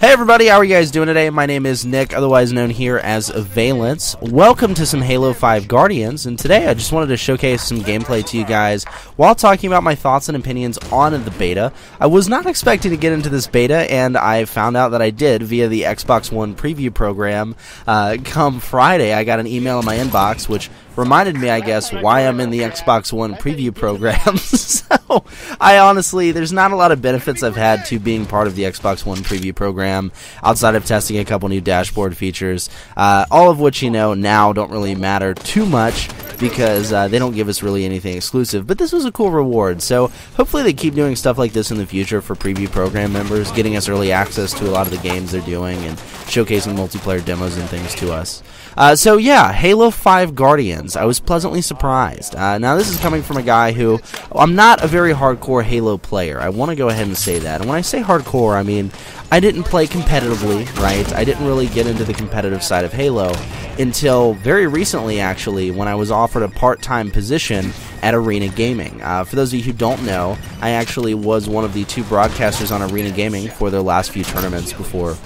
Hey everybody, how are you guys doing today? My name is Nick, otherwise known here as Avialence. Welcome to some Halo 5 Guardians, and today I just wanted to showcase some gameplay to you guys while talking about my thoughts and opinions on the beta. I was not expecting to get into this beta, and I found out that I did via the Xbox One preview program. Uh, come Friday, I got an email in my inbox which reminded me, I guess, why I'm in the Xbox One preview program. so, I honestly, there's not a lot of benefits I've had to being part of the Xbox One preview program outside of testing a couple new dashboard features, uh, all of which, you know, now don't really matter too much because uh, they don't give us really anything exclusive. But this was a cool reward, so hopefully they keep doing stuff like this in the future for preview program members, getting us early access to a lot of the games they're doing and showcasing multiplayer demos and things to us. Uh, so yeah, Halo 5 Guardians. I was pleasantly surprised. Uh, now this is coming from a guy who I'm not a very hardcore Halo player. I want to go ahead and say that. And when I say hardcore, I mean I didn't play competitively, right? I didn't really get into the competitive side of Halo until very recently, actually, when I was offered a part-time position at Arena Gaming. Uh, for those of you who don't know, I actually was one of the two broadcasters on Arena Gaming for their last few tournaments before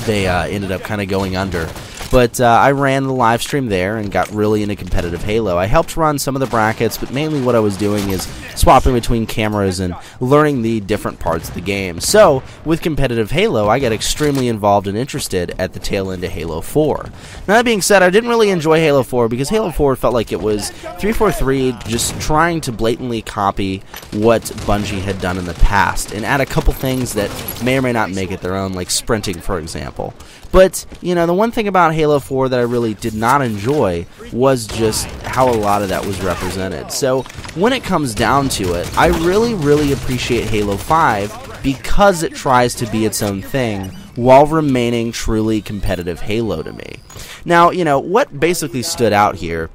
they uh, ended up kind of going under. But uh, I ran the live stream there and got really into competitive Halo. I helped run some of the brackets, but mainly what I was doing is swapping between cameras and learning the different parts of the game. So, with competitive Halo, I got extremely involved and interested at the tail end of Halo 4. Now, that being said, I didn't really enjoy Halo 4 because Halo 4 felt like it was 343 just trying to blatantly copy what Bungie had done in the past and add a couple things that may or may not make it their own, like sprinting, for example. But, you know, the one thing about Halo 4 that I really did not enjoy was just how a lot of that was represented. So, when it comes down to it, I really, really appreciate Halo 5 because it tries to be its own thing while remaining truly competitive Halo to me. Now, you know, what basically stood out here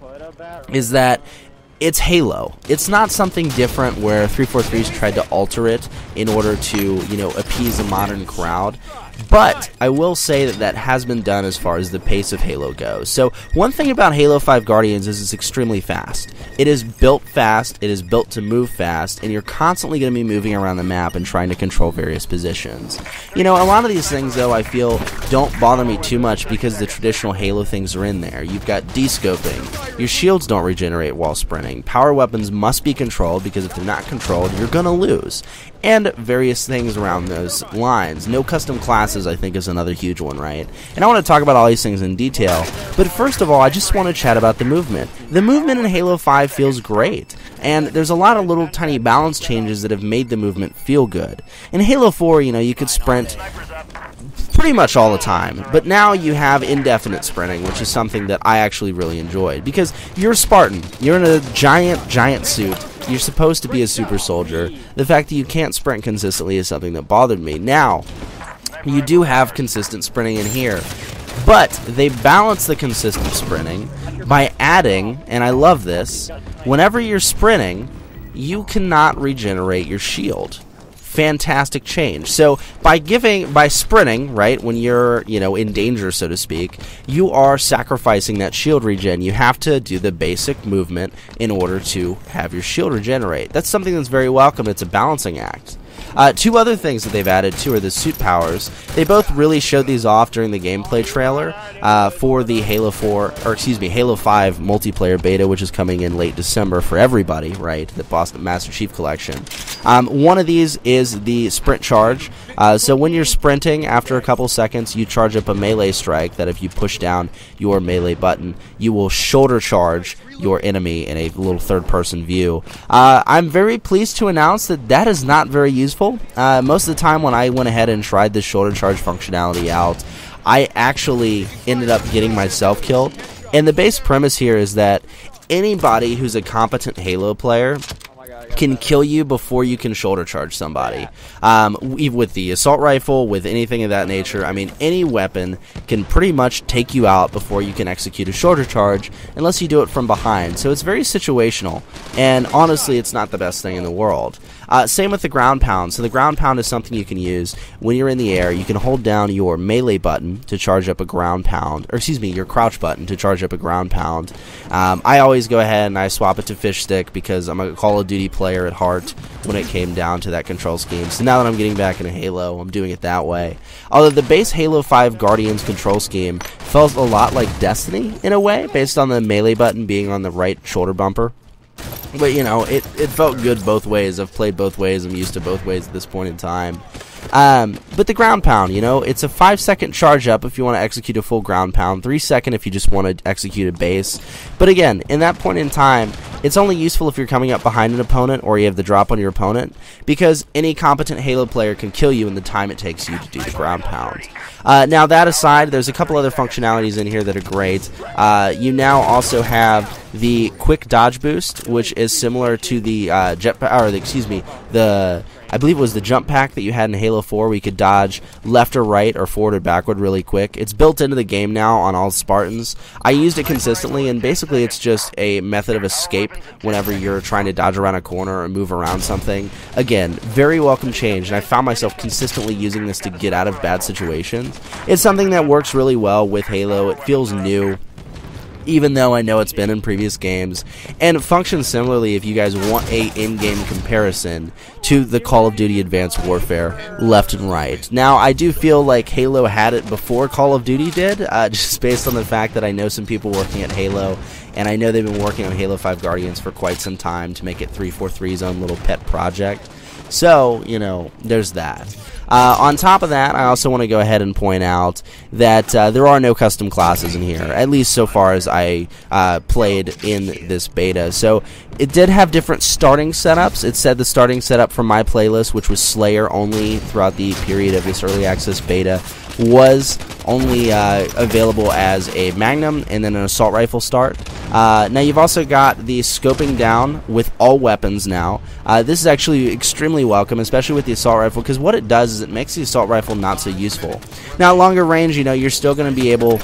is that it's Halo. It's not something different where 343's tried to alter it in order to, you know, appease a modern crowd. But I will say that that has been done as far as the pace of Halo goes. So, one thing about Halo 5 Guardians is it's extremely fast. It is built fast, it is built to move fast, and you're constantly going to be moving around the map and trying to control various positions. You know, a lot of these things, though, I feel don't bother me too much because the traditional Halo things are in there. You've got descoping, your shields don't regenerate while sprinting, power weapons must be controlled because if they're not controlled, you're going to lose, and various things around those lines. No custom classes, I think, is another huge one, right? And I want to talk about all these things in detail, but first of all, I just want to chat about the movement. The movement in Halo 5 feels great, and there's a lot of little tiny balance changes that have made the movement feel good. In Halo 4, you know, you could sprint pretty much all the time. But now you have indefinite sprinting, which is something that I actually really enjoyed because you're Spartan. You're in a giant, giant suit. You're supposed to be a super soldier. The fact that you can't sprint consistently is something that bothered me. Now, you do have consistent sprinting in here. But they balance the consistent sprinting by adding, and I love this, whenever you're sprinting, you cannot regenerate your shield fantastic change. So by giving by sprinting, right, when you're, you know, in danger so to speak, you are sacrificing that shield regen. You have to do the basic movement in order to have your shield regenerate. That's something that's very welcome. It's a balancing act. Uh, two other things that they've added too are the suit powers. They both really showed these off during the gameplay trailer uh, for the Halo 4, or excuse me, Halo 5 multiplayer beta, which is coming in late December for everybody, right? The Boston Master Chief Collection. Um, one of these is the sprint charge. Uh, so when you're sprinting, after a couple seconds, you charge up a melee strike that if you push down your melee button, you will shoulder charge your enemy in a little third person view. Uh, I'm very pleased to announce that that is not very useful. Uh, most of the time, when I went ahead and tried the shoulder charge functionality out, I actually ended up getting myself killed. And the base premise here is that anybody who's a competent Halo player can kill you before you can shoulder charge somebody. Um, with the assault rifle, with anything of that nature, I mean, any weapon can pretty much take you out before you can execute a shoulder charge, unless you do it from behind. So it's very situational, and honestly, it's not the best thing in the world. Uh, same with the ground pound. So the ground pound is something you can use when you're in the air. You can hold down your melee button to charge up a ground pound, or excuse me, your crouch button to charge up a ground pound. Um, I always go ahead and I swap it to Fishstick because I'm a Call of Duty player at heart when it came down to that control scheme. So now that I'm getting back into Halo, I'm doing it that way. Although the base Halo 5 Guardians control scheme felt a lot like Destiny in a way, based on the melee button being on the right shoulder bumper. But you know, it, it felt good both ways. I've played both ways. I'm used to both ways at this point in time. Um, but the ground pound, you know, it's a five second charge up if you want to execute a full ground pound, three second if you just want to execute a base. But again, in that point in time, it's only useful if you're coming up behind an opponent or you have the drop on your opponent, because any competent Halo player can kill you in the time it takes you to do the ground pound. Uh, now, that aside, there's a couple other functionalities in here that are great. Uh, you now also have the quick dodge boost, which is similar to the uh, jet, or the, excuse me, the I believe it was the jump pack that you had in Halo 4 where you could dodge left or right or forward or backward really quick. It's built into the game now on all Spartans. I used it consistently, and basically it's just a method of escape whenever you're trying to dodge around a corner or move around something. Again, very welcome change, and I found myself consistently using this to get out of bad situations. It's something that works really well with Halo. It feels new even though I know it's been in previous games, and it functions similarly if you guys want a in-game comparison to the Call of Duty Advanced Warfare left and right. Now, I do feel like Halo had it before Call of Duty did, uh, just based on the fact that I know some people working at Halo, and I know they've been working on Halo 5 Guardians for quite some time to make it 343's own little pet project. So, you know, there's that. Uh, on top of that, I also want to go ahead and point out that uh, there are no custom classes in here, at least so far as I uh, played in this beta. So it did have different starting setups. It said the starting setup for my playlist, which was Slayer only throughout the period of this early access beta, was only uh, available as a Magnum and then an assault rifle start. Uh, now you've also got the scoping down with all weapons now. Uh, this is actually extremely welcome, especially with the assault rifle, because what it does is it makes the assault rifle not so useful. Now, longer range, you know, you're still going to be able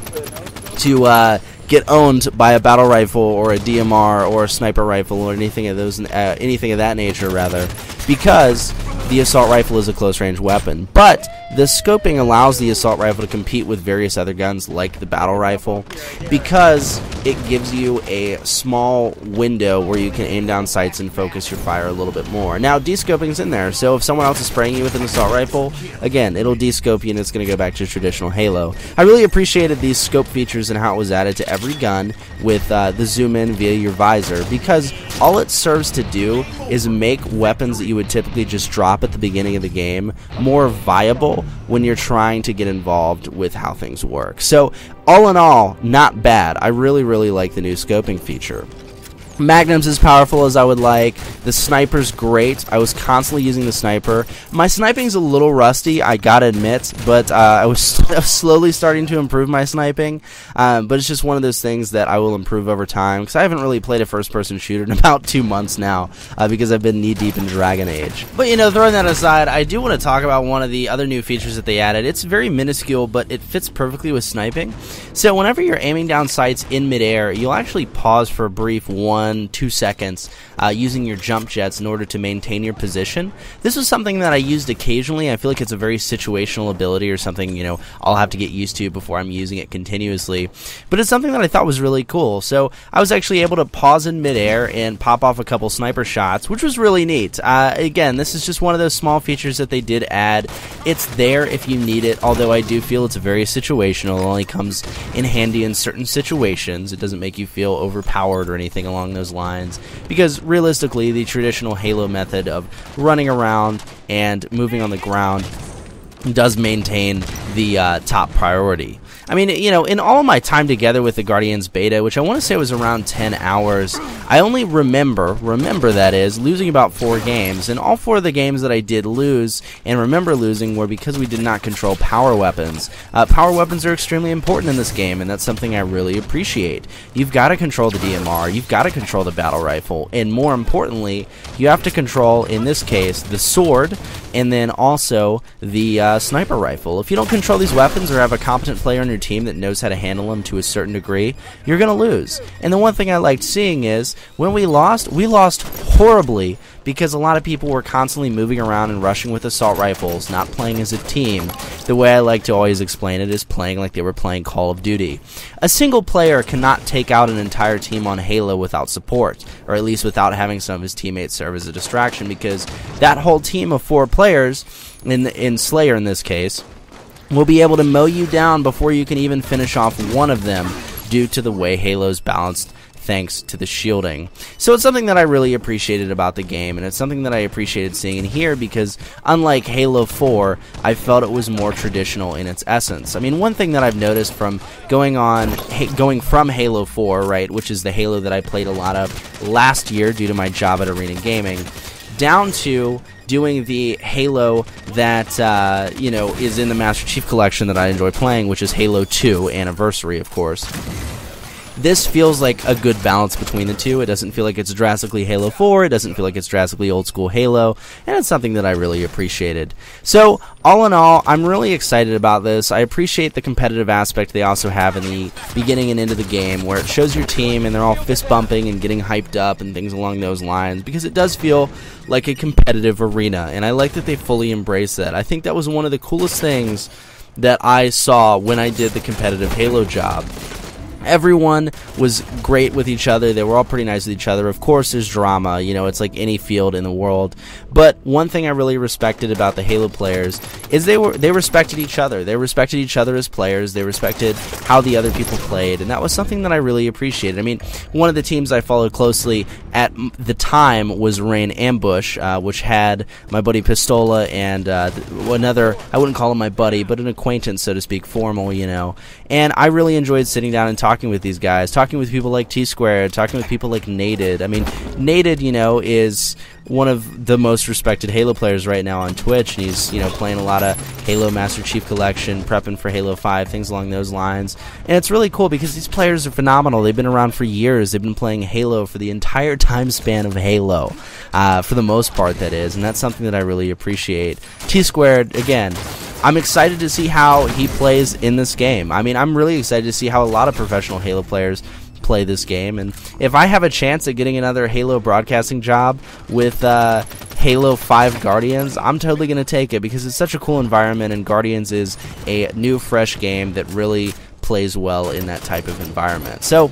to uh, get owned by a battle rifle or a DMR or a sniper rifle or anything of those, uh, anything of that nature, rather, because the assault rifle is a close range weapon. But the scoping allows the assault rifle to compete with various other guns like the battle rifle because it gives you a small window where you can aim down sights and focus your fire a little bit more. Now, descoping is in there, so if someone else is spraying you with an assault rifle, again, it'll descope you and it's going to go back to traditional Halo. I really appreciated these scope features and how it was added to every gun with uh, the zoom in via your visor because all it serves to do is make weapons that you would typically just at the beginning of the game more viable when you're trying to get involved with how things work. So, all in all, not bad. I really, really like the new scoping feature. Magnum's as powerful as I would like. The sniper's great. I was constantly using the sniper. My sniping's a little rusty, I gotta admit, but uh, I was slowly starting to improve my sniping. Um, but it's just one of those things that I will improve over time because I haven't really played a first-person shooter in about two months now uh, because I've been knee-deep in Dragon Age. But you know, throwing that aside, I do want to talk about one of the other new features that they added. It's very minuscule, but it fits perfectly with sniping. So whenever you're aiming down sights in midair, you'll actually pause for a brief one one, two seconds uh, using your jump jets in order to maintain your position. This was something that I used occasionally. I feel like it's a very situational ability or something, you know, I'll have to get used to before I'm using it continuously. But it's something that I thought was really cool. So I was actually able to pause in midair and pop off a couple sniper shots, which was really neat. Uh, again, this is just one of those small features that they did add. It's there if you need it, although I do feel it's very situational. It only comes in handy in certain situations. It doesn't make you feel overpowered or anything along those lines because realistically the traditional Halo method of running around and moving on the ground does maintain the uh, top priority. I mean, you know, in all my time together with the Guardians beta, which I want to say was around 10 hours, I only remember, remember that is, losing about four games. And all four of the games that I did lose and remember losing were because we did not control power weapons. Uh, power weapons are extremely important in this game, and that's something I really appreciate. You've got to control the DMR, you've got to control the battle rifle, and more importantly, you have to control, in this case, the sword, and then also the uh, sniper rifle. If you don't control these weapons or have a competent player in your your team that knows how to handle them to a certain degree, you're going to lose. And the one thing I liked seeing is when we lost, we lost horribly because a lot of people were constantly moving around and rushing with assault rifles, not playing as a team. The way I like to always explain it is playing like they were playing Call of Duty. A single player cannot take out an entire team on Halo without support, or at least without having some of his teammates serve as a distraction, because that whole team of four players, in, in Slayer in this case, will be able to mow you down before you can even finish off one of them due to the way Halo's balanced thanks to the shielding. So it's something that I really appreciated about the game, and it's something that I appreciated seeing in here because, unlike Halo 4, I felt it was more traditional in its essence. I mean, one thing that I've noticed from going on, going from Halo 4, right, which is the Halo that I played a lot of last year due to my job at Arena Gaming, down to doing the Halo that uh, you know is in the Master Chief Collection that I enjoy playing, which is Halo 2 Anniversary, of course. This feels like a good balance between the two. It doesn't feel like it's drastically Halo 4, it doesn't feel like it's drastically old school Halo, and it's something that I really appreciated. So, all in all, I'm really excited about this. I appreciate the competitive aspect they also have in the beginning and end of the game, where it shows your team and they're all fist bumping and getting hyped up and things along those lines, because it does feel like a competitive arena, and I like that they fully embrace that. I think that was one of the coolest things that I saw when I did the competitive Halo job everyone was great with each other. They were all pretty nice with each other. Of course, there's drama. You know, it's like any field in the world. But one thing I really respected about the Halo players is they were they respected each other. They respected each other as players. They respected how the other people played, and that was something that I really appreciated. I mean, one of the teams I followed closely at the time was Rain Ambush, uh, which had my buddy Pistola and uh, another. I wouldn't call him my buddy, but an acquaintance, so to speak, formal. You know, and I really enjoyed sitting down and talking talking with these guys, talking with people like TSquared, talking with people like Naded. I mean, Naded, you know, is one of the most respected Halo players right now on Twitch, and he's you know playing a lot of Halo Master Chief Collection, prepping for Halo 5, things along those lines. And it's really cool because these players are phenomenal. They've been around for years. They've been playing Halo for the entire time span of Halo, uh, for the most part, that is, and that's something that I really appreciate. TSquared again I'm excited to see how he plays in this game. I mean, I'm really excited to see how a lot of professional Halo players play this game. And if I have a chance at getting another Halo broadcasting job with uh, Halo 5 Guardians, I'm totally going to take it because it's such a cool environment, and Guardians is a new, fresh game that really plays well in that type of environment. So,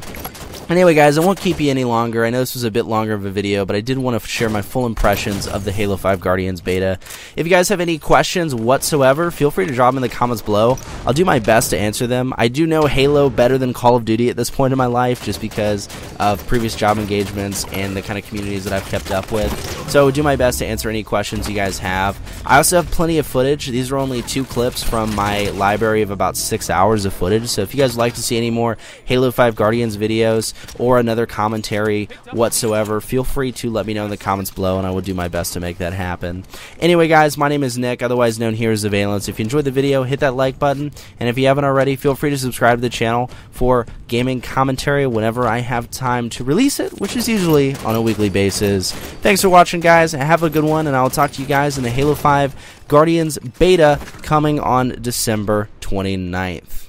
Anyway, guys, I won't keep you any longer. I know this was a bit longer of a video, but I did want to share my full impressions of the Halo 5 Guardians beta. If you guys have any questions whatsoever, feel free to drop them in the comments below. I'll do my best to answer them. I do know Halo better than Call of Duty at this point in my life, just because of previous job engagements and the kind of communities that I've kept up with. So I'll do my best to answer any questions you guys have. I also have plenty of footage. These are only two clips from my library of about six hours of footage. So if you guys like to see any more Halo 5 Guardians videos, or another commentary whatsoever, feel free to let me know in the comments below, and I will do my best to make that happen. Anyway, guys, my name is Nick, otherwise known here as Avialence. If you enjoyed the video, hit that like button, and if you haven't already, feel free to subscribe to the channel for gaming commentary whenever I have time to release it, which is usually on a weekly basis. Thanks for watching, guys. Have a good one, and I'll talk to you guys in the Halo 5 Guardians beta coming on December 29th.